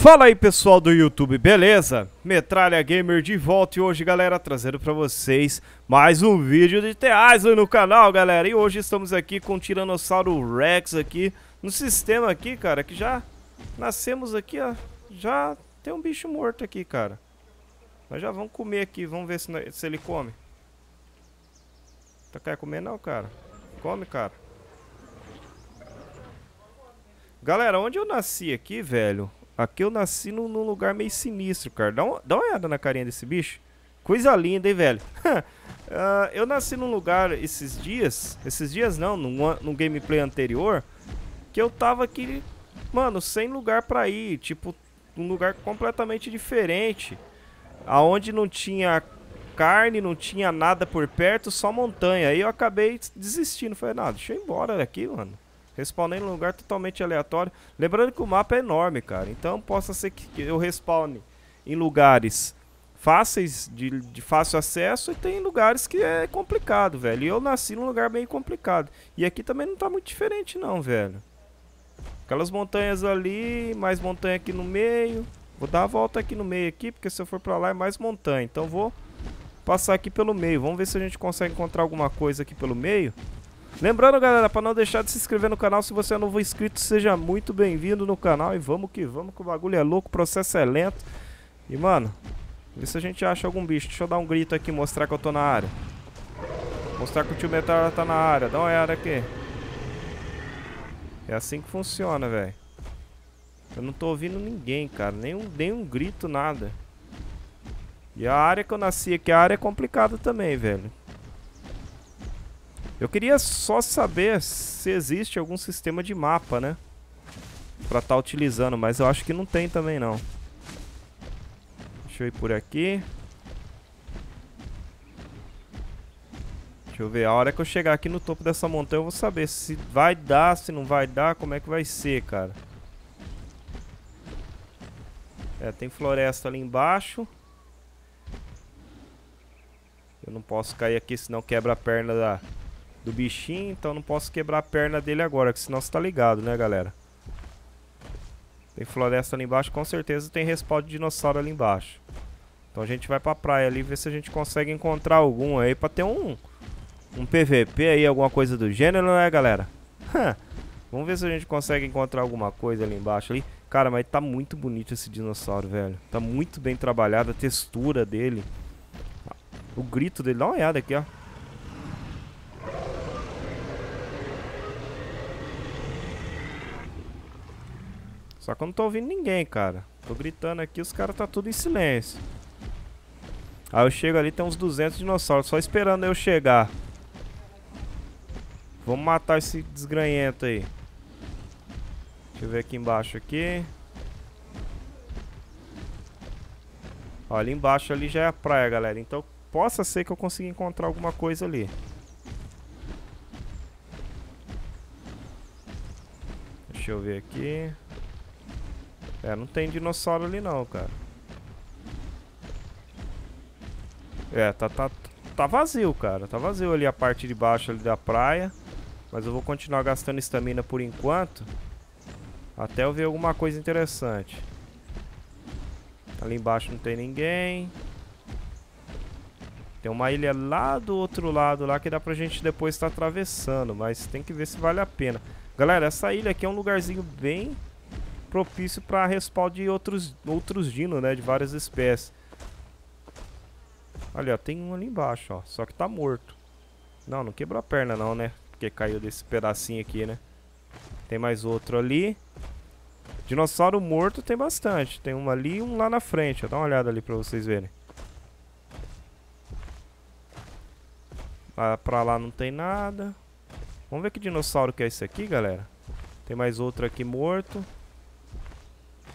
Fala aí pessoal do YouTube, beleza? Metralha Gamer de volta e hoje galera trazendo pra vocês mais um vídeo de Teais no canal galera. E hoje estamos aqui com o Tiranossauro Rex aqui no sistema aqui cara Que já nascemos aqui ó, já tem um bicho morto aqui cara. Nós já vamos comer aqui, vamos ver se, se ele come. Tá quer comer não cara? Come cara. Galera, onde eu nasci aqui velho Aqui eu nasci num, num, lugar meio sinistro, cara. Dá, um, dá uma olhada na carinha desse bicho. Coisa linda, hein, velho? uh, eu nasci num lugar esses dias... Esses dias não, num, num gameplay anterior... Que eu tava aqui, mano, sem lugar pra ir. Tipo, um lugar completamente diferente. Aonde não tinha carne, não tinha nada por perto, só montanha. Aí eu acabei desistindo. Falei, não, deixa eu ir embora daqui, mano. Respawnei num lugar totalmente aleatório. Lembrando que o mapa é enorme, cara. Então possa ser que eu respawne em lugares fáceis, de, de fácil acesso, e tem lugares que é complicado, velho. E eu nasci num lugar bem complicado. E aqui também não tá muito diferente não, velho. Aquelas montanhas ali, mais montanha aqui no meio. Vou dar a volta aqui no meio aqui, porque se eu for pra lá é mais montanha. Então vou passar aqui pelo meio. Vamos ver se a gente consegue encontrar alguma coisa aqui pelo meio. Lembrando, galera, para não deixar de se inscrever no canal, se você é novo inscrito, seja muito bem-vindo no canal. E vamos que vamos, que o bagulho é louco, o processo é lento. E, mano, vê se a gente acha algum bicho. Deixa eu dar um grito aqui, mostrar que eu tô na área. Mostrar que o tio Metal tá na área. Dá uma olhada aqui. É assim que funciona, velho. Eu não tô ouvindo ninguém, cara. Nenhum, nenhum grito, nada. E a área que eu nasci aqui, a área é complicada também, velho. Eu queria só saber se existe algum sistema de mapa, né? Pra estar tá utilizando, mas eu acho que não tem também não. Deixa eu ir por aqui. Deixa eu ver, a hora que eu chegar aqui no topo dessa montanha eu vou saber se vai dar, se não vai dar, como é que vai ser, cara. É, tem floresta ali embaixo. Eu não posso cair aqui, senão quebra a perna da, do bichinho, então não posso quebrar a perna dele agora, que senão você tá ligado, né, galera? Tem floresta ali embaixo, com certeza tem respawn de dinossauro ali embaixo. Então a gente vai pra praia ali ver se a gente consegue encontrar algum aí pra ter um, um PVP aí, alguma coisa do gênero, né, galera? Vamos ver se a gente consegue encontrar alguma coisa ali embaixo ali. Cara, mas tá muito bonito esse dinossauro, velho. Tá muito bem trabalhado a textura dele. O grito dele, dá uma olhada aqui, ó. Só que eu não tô ouvindo ninguém, cara. Tô gritando aqui, os caras tá tudo em silêncio. Aí eu chego ali, tem uns 200 dinossauros, só esperando eu chegar. Vamos matar esse desgranhento aí. Deixa eu ver aqui embaixo aqui. Ó, ali embaixo ali já é a praia, galera. Então possa ser que eu consiga encontrar alguma coisa ali. Deixa eu ver aqui. É, não tem dinossauro ali não, cara. É, tá, tá, tá vazio, cara. Tá vazio ali a parte de baixo ali da praia. Mas eu vou continuar gastando estamina por enquanto. Até eu ver alguma coisa interessante. Ali embaixo não tem ninguém. Tem uma ilha lá do outro lado lá que dá pra gente depois estar tá atravessando. Mas tem que ver se vale a pena. Galera, essa ilha aqui é um lugarzinho bem propício para respawn de outros, outros dinos, né? De várias espécies. Olha, tem um ali embaixo, ó. Só que tá morto. Não, não quebrou a perna não, né? Porque caiu desse pedacinho aqui, né? Tem mais outro ali. Dinossauro morto tem bastante. Tem um ali e um lá na frente. Dá uma olhada ali pra vocês verem. Ah, pra lá não tem nada. Vamos ver que dinossauro que é esse aqui, galera. Tem mais outro aqui morto.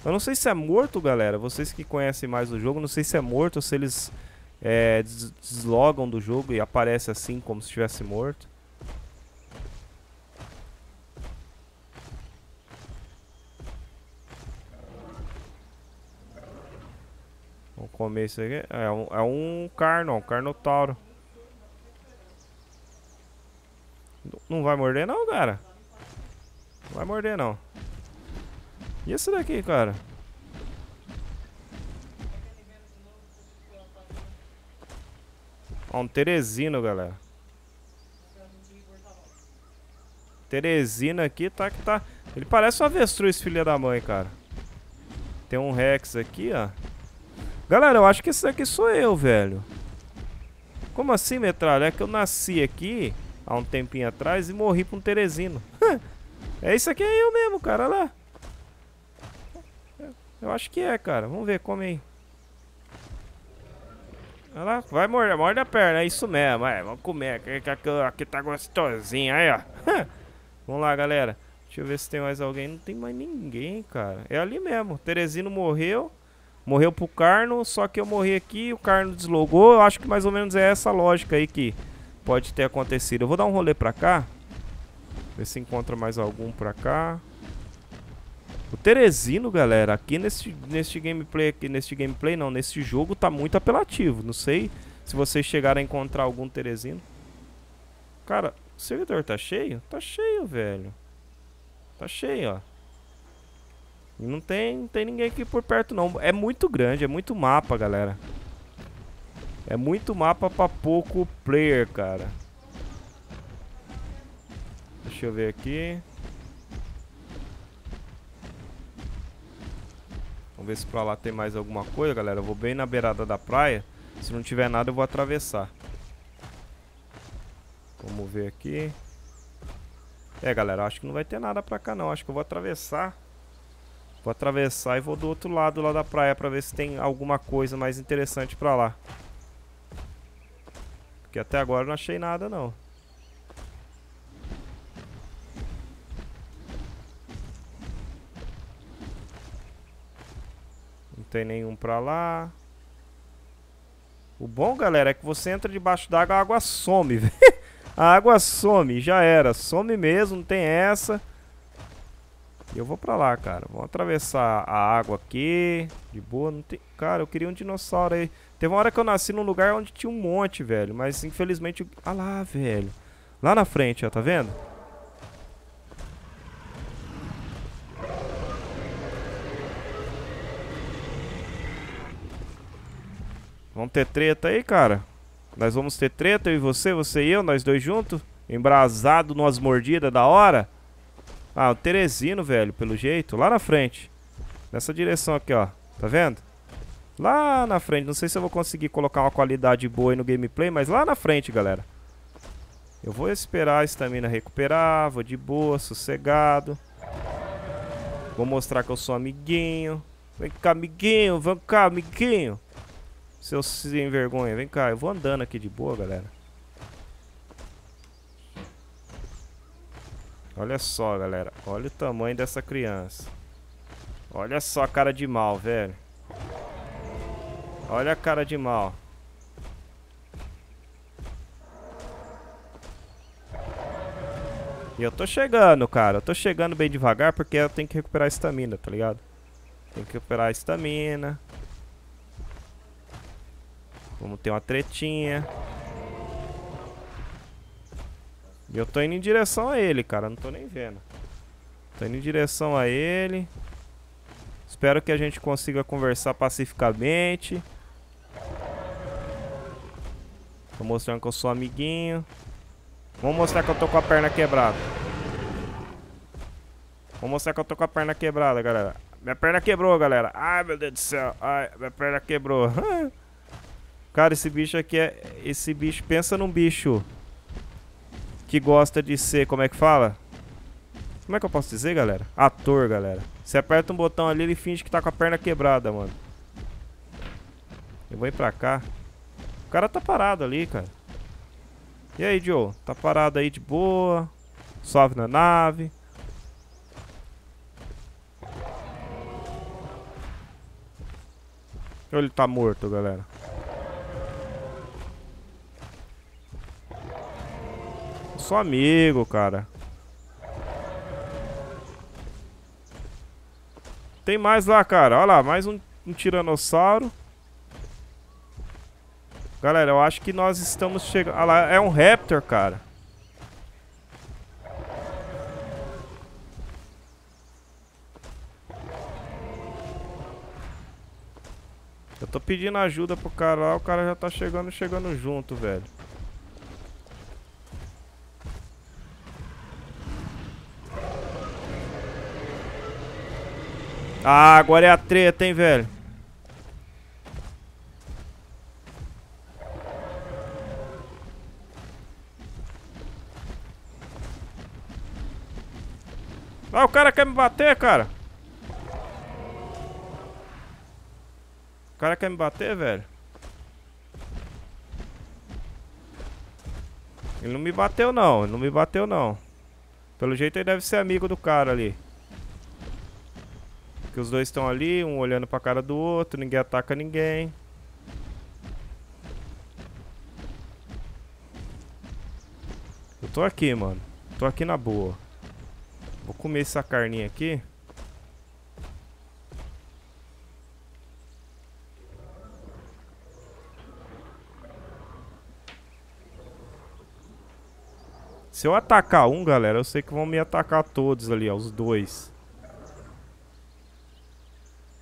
Eu não sei se é morto, galera. Vocês que conhecem mais o jogo, não sei se é morto ou se eles é, deslogam do jogo e aparece assim como se estivesse morto. Vamos comer isso aqui. É um, é um carno, um carnotauro. Não vai morder não, cara. Não vai morder não. E esse daqui, cara? Ó, um Teresino, galera. Teresino aqui tá que tá... Ele parece um avestruz, filha da mãe, cara. Tem um Rex aqui, ó. Galera, eu acho que esse daqui sou eu, velho. Como assim, metralha? É que eu nasci aqui há um tempinho atrás e morri pra um Teresino. é isso aqui é eu mesmo, cara, olha lá. Eu acho que é, cara. Vamos ver, come aí. Olha lá, vai morder, morde a perna, é isso mesmo. É, vamos comer, aqui, aqui, aqui tá gostosinho, aí, ó. vamos lá, galera. Deixa eu ver se tem mais alguém. Não tem mais ninguém, cara. É ali mesmo. Teresino morreu. Morreu pro Carno, só que eu morri aqui, o Carno deslogou. Eu acho que mais ou menos é essa lógica aí que pode ter acontecido. Eu vou dar um rolê pra cá. Ver se encontra mais algum pra cá. O Teresino, galera, aqui nesse, nesse gameplay, aqui nesse gameplay não, nesse jogo tá muito apelativo. Não sei se vocês chegaram a encontrar algum Teresino. Cara, o servidor tá cheio? Tá cheio, velho. Tá cheio, ó. Não tem, não tem ninguém aqui por perto, não. É muito grande, é muito mapa, galera. É muito mapa pra pouco player, cara. Deixa eu ver aqui. Vamos ver se pra lá tem mais alguma coisa, galera. Eu vou bem na beirada da praia. Se não tiver nada, eu vou atravessar. Vamos ver aqui. É, galera, acho que não vai ter nada pra cá não. Acho que eu vou atravessar. Vou atravessar e vou do outro lado lá da praia pra ver se tem alguma coisa mais interessante pra lá. Porque até agora eu não achei nada não. Tem nenhum pra lá. O bom, galera, é que você entra debaixo d'água, a água some, velho. A água some, já era. Some mesmo, não tem essa. E eu vou pra lá, cara. Vamos atravessar a água aqui. De boa, não tem... Cara, eu queria um dinossauro aí. Teve uma hora que eu nasci num lugar onde tinha um monte, velho. Mas infelizmente... Ah lá, velho. Lá na frente, ó, tá vendo? Vamos ter treta aí, cara? Nós vamos ter treta, eu e você, você e eu, nós dois juntos. Embrasado numas mordidas da hora. Ah, o Teresino, velho, pelo jeito. Lá na frente. Nessa direção aqui, ó. Tá vendo? Lá na frente. Não sei se eu vou conseguir colocar uma qualidade boa aí no gameplay, mas lá na frente, galera. Eu vou esperar a estamina recuperar. Vou de boa, sossegado. Vou mostrar que eu sou amiguinho. Vem cá, amiguinho. Vem cá, amiguinho. Seu sem vergonha, vem cá, eu vou andando aqui de boa, galera. Olha só, galera. Olha o tamanho dessa criança. Olha só a cara de mal, velho. Olha a cara de mal. E eu tô chegando, cara. Eu tô chegando bem devagar porque eu tenho que recuperar a estamina, tá ligado? Tem que recuperar a estamina. Vamos ter uma tretinha. E eu tô indo em direção a ele, cara. Não tô nem vendo. Tô indo em direção a ele. Espero que a gente consiga conversar pacificamente. Tô mostrando que eu sou amiguinho. Vamos mostrar que eu tô com a perna quebrada. Vamos mostrar que eu tô com a perna quebrada, galera. Minha perna quebrou, galera. Ai, meu Deus do céu. Ai, minha perna quebrou. Cara, esse bicho aqui é... Esse bicho... Pensa num bicho... Que gosta de ser... Como é que fala? Como é que eu posso dizer, galera? Ator, galera. Você aperta um botão ali, ele finge que tá com a perna quebrada, mano. Eu vou ir pra cá. O cara tá parado ali, cara. E aí, Joe? Tá parado aí de boa? Suave na nave? Ou ele tá morto, galera? Sou amigo, cara. Tem mais lá, cara. Olha lá, mais um, um tiranossauro. Galera, eu acho que nós estamos chegando... Olha lá, é um Raptor, cara. Eu tô pedindo ajuda pro cara lá, o cara já tá chegando, chegando junto, velho. Ah, agora é a treta, hein, velho. Ah, o cara quer me bater, cara. O cara quer me bater, velho. Ele não me bateu, não. Ele não me bateu, não. Pelo jeito, ele deve ser amigo do cara ali. Que os dois estão ali, um olhando pra cara do outro. Ninguém ataca ninguém. Eu tô aqui, mano. Tô aqui na boa. Vou comer essa carninha aqui. Se eu atacar um, galera, eu sei que vão me atacar todos ali, ó, os dois.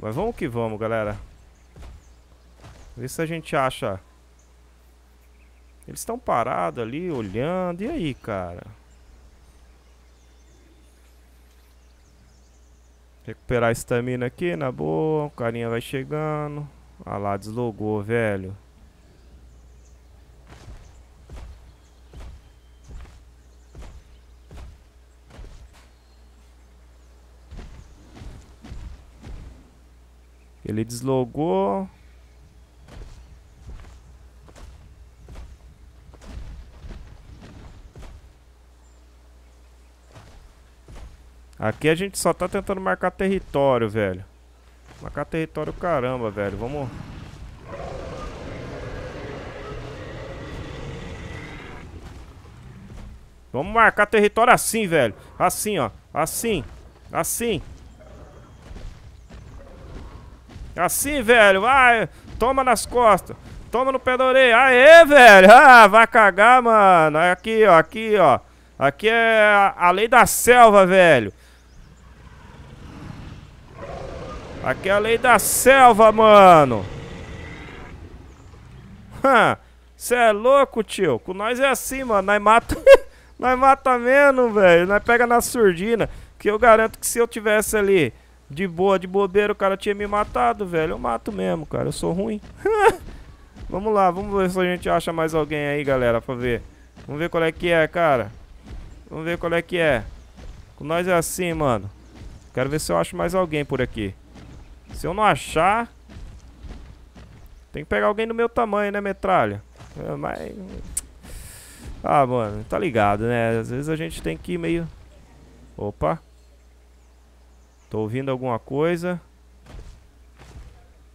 Mas vamos que vamos, galera. Vê se a gente acha... Eles estão parados ali, olhando. E aí, cara? Recuperar a estamina aqui, na boa. O carinha vai chegando. Ah lá, deslogou, velho. Ele deslogou. Aqui a gente só tá tentando marcar território, velho. Marcar território caramba, velho. Vamos... Vamos marcar território assim, velho. Assim, ó. Assim. Assim. Assim, velho. Vai. Toma nas costas. Toma no pé da orelha. Aê, velho. Ah, vai cagar, mano. Aqui, ó. Aqui, ó. Aqui é a, lei da selva, velho. Aqui é a lei da selva, mano. Você é louco, tio. Com nós é assim, mano. Nós mata, nós mata menos, velho. Nós pega na surdina. Que eu garanto que se eu tivesse ali de boa, de bobeira, o cara tinha me matado, velho. Eu mato mesmo, cara. Eu sou ruim. vamos lá, vamos ver se a gente acha mais alguém aí, galera, pra ver. Vamos ver qual é que é, cara. Vamos ver qual é que é. Com nós é assim, mano. Quero ver se eu acho mais alguém por aqui. Se eu não achar... Tem que pegar alguém do meu tamanho, né, metralha? É, mas... Ah, mano, tá ligado, né? Às vezes a gente tem que ir meio... Opa. Tô ouvindo alguma coisa.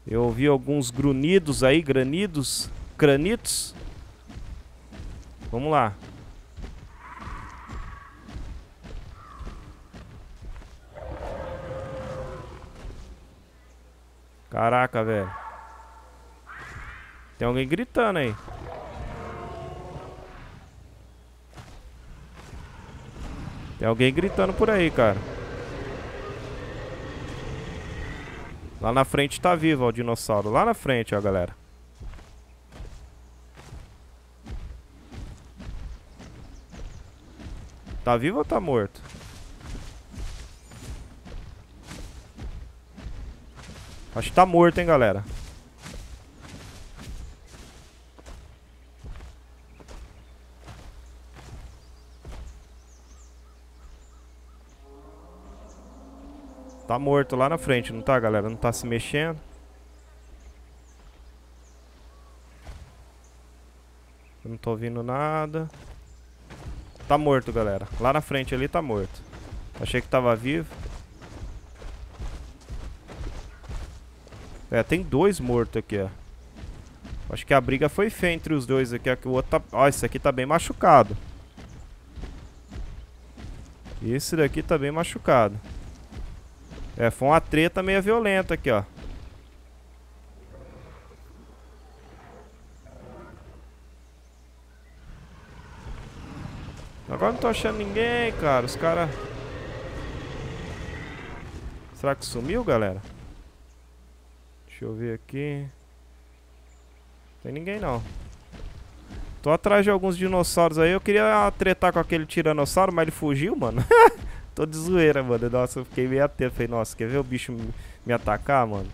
Eu ouvi alguns grunhidos aí, granidos, granitos. Vamos lá. Caraca, velho. Tem alguém gritando aí. Tem alguém gritando por aí, cara. Lá na frente tá vivo ó, o dinossauro. Lá na frente, ó, galera. Tá vivo ou tá morto? Acho que tá morto, hein, galera. Tá morto lá na frente, não tá, galera? Não tá se mexendo. Eu não tô ouvindo nada. Tá morto, galera. Lá na frente ali tá morto. Achei que tava vivo. É, tem dois mortos aqui, ó. Acho que a briga foi feia entre os dois aqui. O outro tá... Ó, esse aqui tá bem machucado. Esse daqui tá bem machucado. É, foi uma treta meio violenta aqui, ó. Agora não tô achando ninguém, cara. Os caras... Será que sumiu, galera? Deixa eu ver aqui. Tem ninguém não. Tô atrás de alguns dinossauros aí. Eu queria tretar com aquele tiranossauro, mas ele fugiu, mano. Tô de zoeira, mano. Nossa, eu fiquei meio atento. Falei, nossa, quer ver o bicho me, atacar, mano?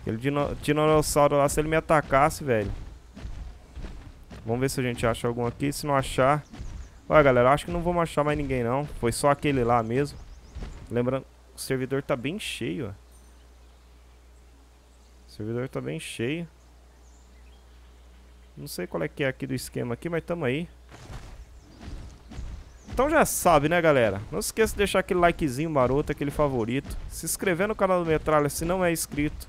Aquele tiranossauro lá, se ele me atacasse, velho. Vamos ver se a gente acha algum aqui. Se não achar... Olha, galera, acho que não vamos achar mais ninguém, não. Foi só aquele lá mesmo. Lembrando, o servidor tá bem cheio, ó. O servidor tá bem cheio. Não sei qual é que é aqui do esquema aqui, mas tamo aí. Então já sabe, né, galera? Não se esqueça de deixar aquele likezinho maroto, aquele favorito. Se inscrever no canal do Metralha se não é inscrito.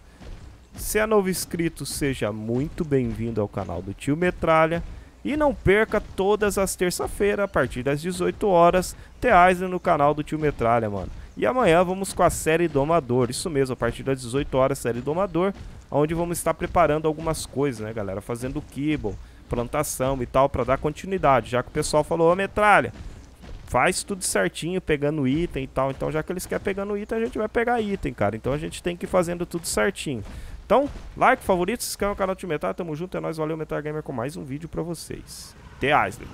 Se é novo inscrito, seja muito bem-vindo ao canal do Tio Metralha. E não perca todas as terça-feiras, a partir das 18 horas, Teais no canal do Tio Metralha, mano. E amanhã vamos com a série Domador, isso mesmo, a partir das 18 horas, série Domador, onde vamos estar preparando algumas coisas, né, galera? Fazendo kibble, plantação e tal, para dar continuidade, já que o pessoal falou, ô Metralha, faz tudo certinho, pegando item e tal. Então, já que eles querem pegando item, a gente vai pegar item, cara. Então, a gente tem que ir fazendo tudo certinho. Então, like, favorito, se inscreva no canal do Metal. Tamo junto, é nóis, valeu, Metal Gamer, com mais um vídeo pra vocês. Até Aisler.